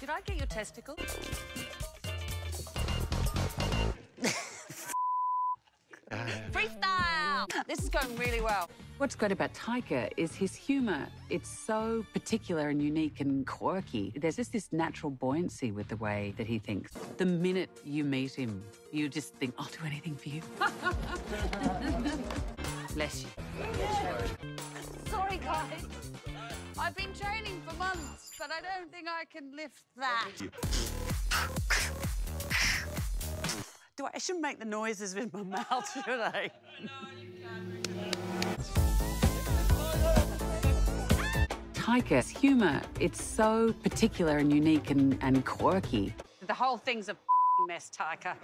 Did I get your testicle? Freestyle! This is going really well. What's great about Taika is his humour. It's so particular and unique and quirky. There's just this natural buoyancy with the way that he thinks. The minute you meet him, you just think, I'll do anything for you. Bless you. Sorry, guys. I've been training for months, but I don't think I can lift that. Do I, I shouldn't make the noises with my mouth, should I? Taika's humour, it's so particular and unique and, and quirky. The whole thing's a mess, Taika.